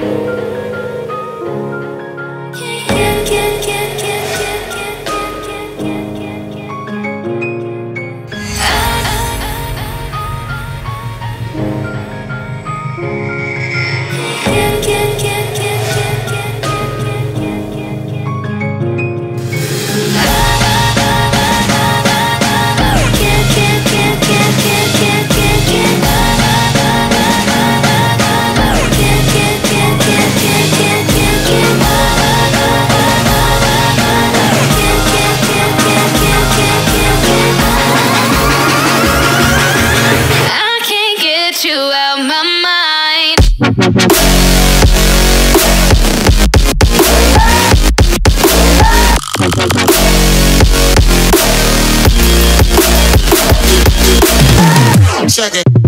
I check it.